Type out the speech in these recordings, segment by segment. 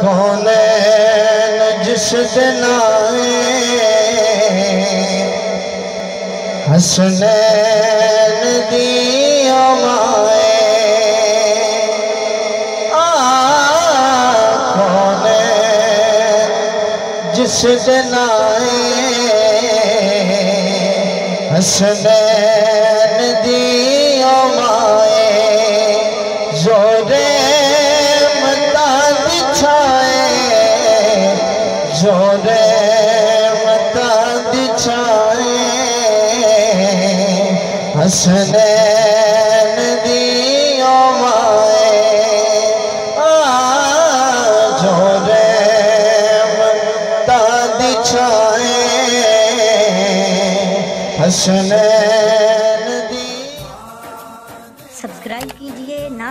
कौन जिस दिन हसनैन दी माए। आ कौन जिस दिन हसनैन जोरे मता दिछाए। हसनैन दी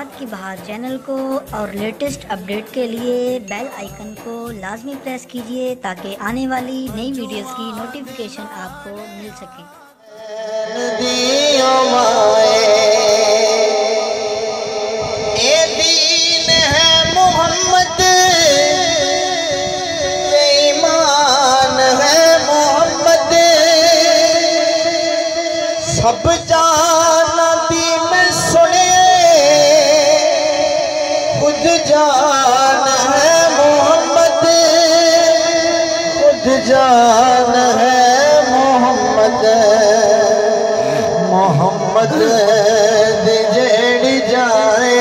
कीजिए की बहार चैनल को और लेटेस्ट अपडेट के लिए बेल आइकन को लाजमी प्रेस कीजिए ताकि आने वाली नई वीडियोस की नोटिफिकेशन आपको मिल सके। मोहम्मद सब जाना खुद जान है मोहम्मद। खुद जान है मोहम्मद। मोहम्मद दी जेड़ी जाए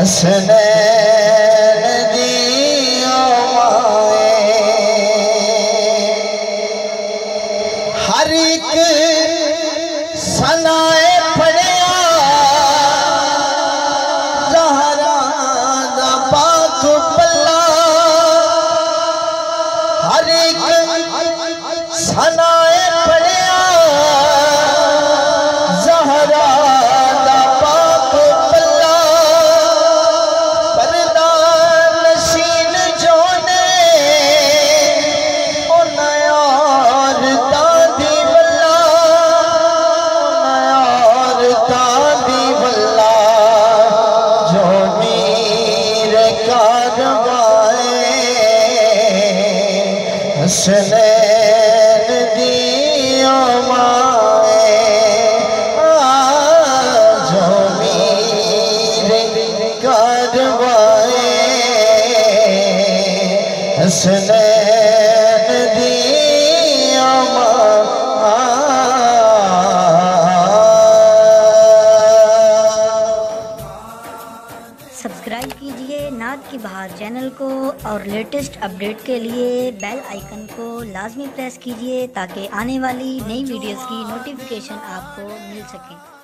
हसनैन दी माए हर एक सनाए हसनैन दी माए आ जो मीर कारवाए। हसनैन सब्सक्राइब कीजिए नाद की बहार चैनल को और लेटेस्ट अपडेट के लिए बेल आइकन को लाजमी प्रेस कीजिए ताकि आने वाली नई वीडियोस की नोटिफिकेशन आपको मिल सके।